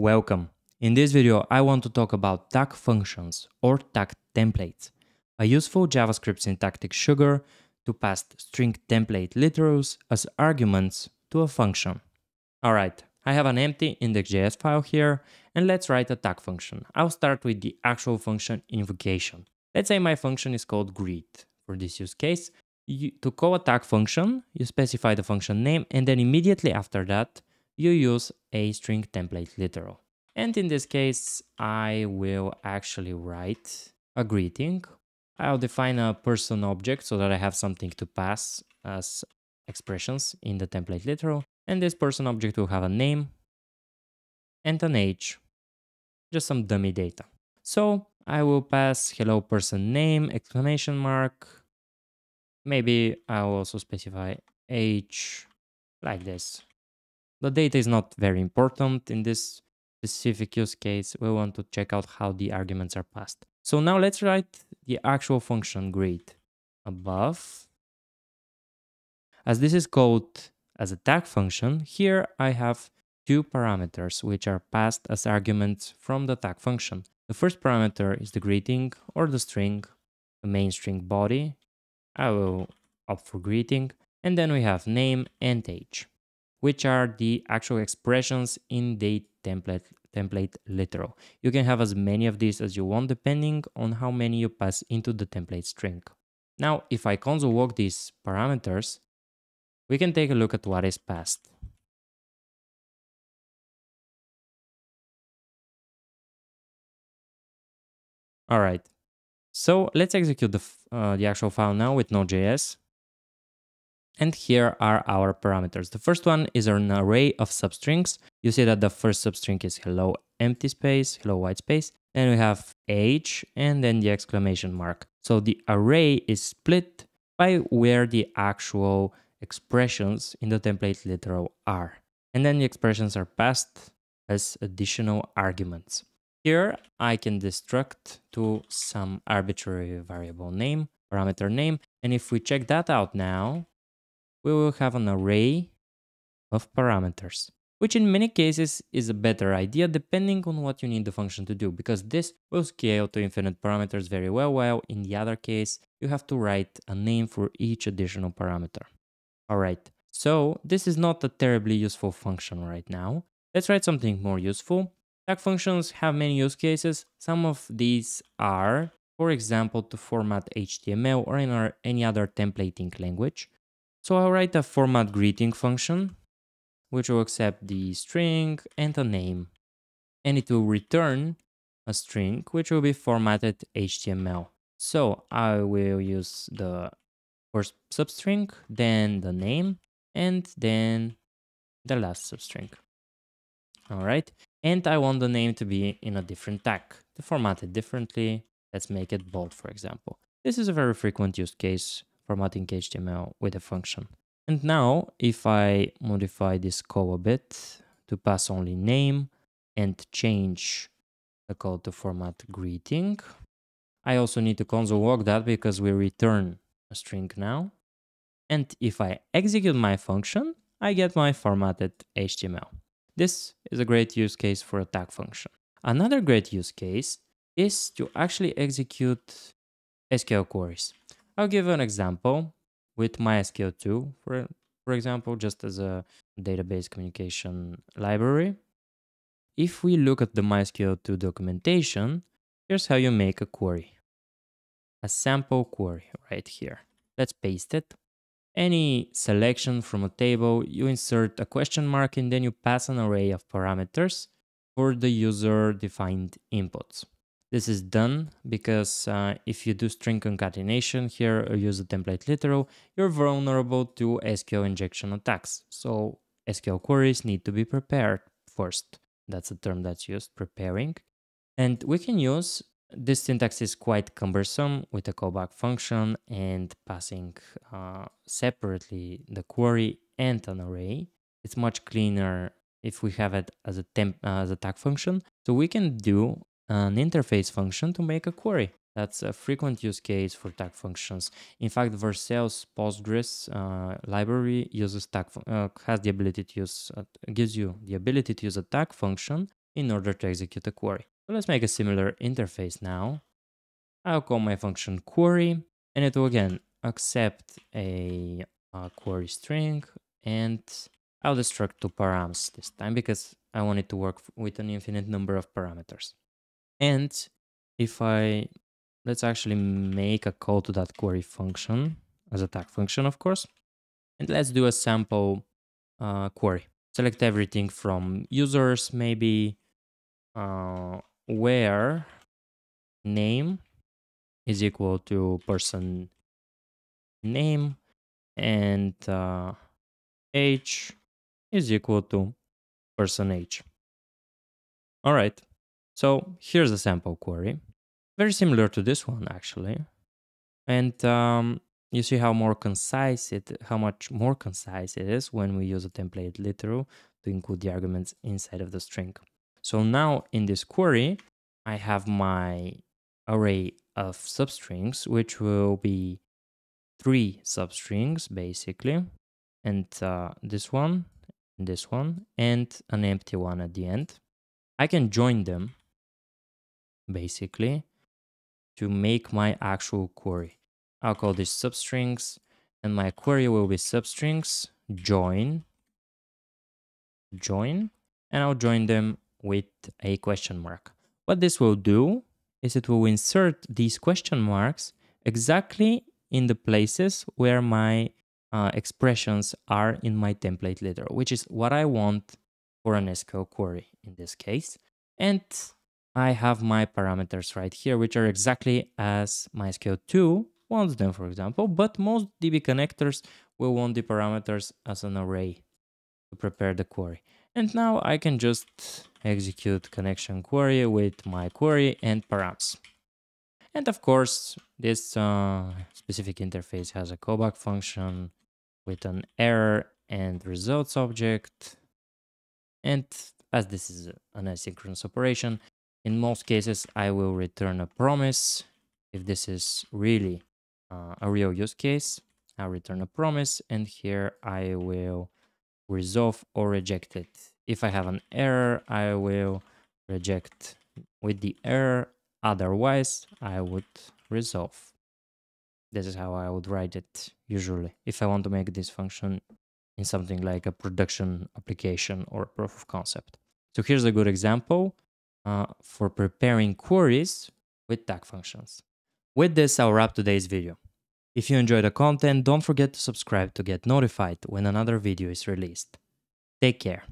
Welcome. In this video, I want to talk about tag functions or tag templates, a useful JavaScript syntactic sugar to pass string template literals as arguments to a function. Alright, I have an empty index.js file here, and let's write a tag function. I'll start with the actual function invocation. Let's say my function is called greet. For this use case, you, to call a tag function, you specify the function name, and then immediately after that, you use a string template literal. And in this case, I will actually write a greeting. I'll define a person object so that I have something to pass as expressions in the template literal. And this person object will have a name and an age, just some dummy data. So I will pass hello person name, exclamation mark. Maybe I'll also specify age like this. The data is not very important in this specific use case. We want to check out how the arguments are passed. So now let's write the actual function greet above. As this is called as a tag function, here I have two parameters which are passed as arguments from the tag function. The first parameter is the greeting or the string, the main string body. I will opt for greeting. And then we have name and age which are the actual expressions in the template template literal. You can have as many of these as you want depending on how many you pass into the template string. Now, if I console log these parameters, we can take a look at what is passed. All right, so let's execute the, uh, the actual file now with Node.js. And here are our parameters. The first one is an array of substrings. You see that the first substring is hello empty space, hello white space. Then we have age and then the exclamation mark. So the array is split by where the actual expressions in the template literal are. And then the expressions are passed as additional arguments. Here I can destruct to some arbitrary variable name, parameter name. And if we check that out now, we will have an array of parameters, which in many cases is a better idea depending on what you need the function to do, because this will scale to infinite parameters very well, while in the other case, you have to write a name for each additional parameter. All right, so this is not a terribly useful function right now. Let's write something more useful. Tag functions have many use cases. Some of these are, for example, to format HTML or in any other templating language. So I'll write a format greeting function, which will accept the string and a name. And it will return a string, which will be formatted HTML. So I will use the first substring, then the name, and then the last substring. All right. And I want the name to be in a different tag, to format it differently. Let's make it bold, for example. This is a very frequent use case formatting HTML with a function. And now if I modify this call a bit to pass only name and change the call to format greeting, I also need to console log that because we return a string now. And if I execute my function, I get my formatted HTML. This is a great use case for a tag function. Another great use case is to actually execute SQL queries. I'll give an example with MySQL2, for, for example, just as a database communication library. If we look at the MySQL2 documentation, here's how you make a query. A sample query right here. Let's paste it. Any selection from a table, you insert a question mark and then you pass an array of parameters for the user defined inputs. This is done because uh, if you do string concatenation here or use a template literal, you're vulnerable to SQL injection attacks. So SQL queries need to be prepared first. That's a term that's used, preparing. And we can use this syntax is quite cumbersome with a callback function and passing uh, separately the query and an array. It's much cleaner if we have it as a temp uh, as a tag function. So we can do an interface function to make a query. That's a frequent use case for tag functions. In fact, Vercel's Postgres uh, library uses tag uh, has the ability to use uh, gives you the ability to use a tag function in order to execute a query. So let's make a similar interface now. I'll call my function query and it will again accept a, a query string and I'll destruct two params this time because I want it to work with an infinite number of parameters. And if I, let's actually make a call to that query function as a tag function, of course. And let's do a sample uh, query. Select everything from users, maybe uh, where name is equal to person name and uh, age is equal to person age. All right, so here's a sample query. Very similar to this one, actually. And um, you see how more concise it, how much more concise it is when we use a template literal to include the arguments inside of the string. So now in this query, I have my array of substrings, which will be three substrings basically, and uh, this one, this one, and an empty one at the end. I can join them basically to make my actual query. I'll call this substrings and my query will be substrings join join and I'll join them with a question mark. What this will do is it will insert these question marks exactly in the places where my uh, expressions are in my template literal, which is what I want for an SQL query in this case. And I have my parameters right here, which are exactly as MySQL2 wants them, for example, but most DB connectors will want the parameters as an array to prepare the query. And now I can just execute connection query with my query and params. And of course, this uh, specific interface has a callback function with an error and results object. And as this is an asynchronous operation, in most cases, I will return a promise. If this is really uh, a real use case, I'll return a promise. And here I will resolve or reject it. If I have an error, I will reject with the error. Otherwise, I would resolve. This is how I would write it usually if I want to make this function in something like a production application or a proof of concept. So here's a good example uh, for preparing queries with tag functions. With this, I'll wrap today's video. If you enjoy the content, don't forget to subscribe to get notified when another video is released. Take care.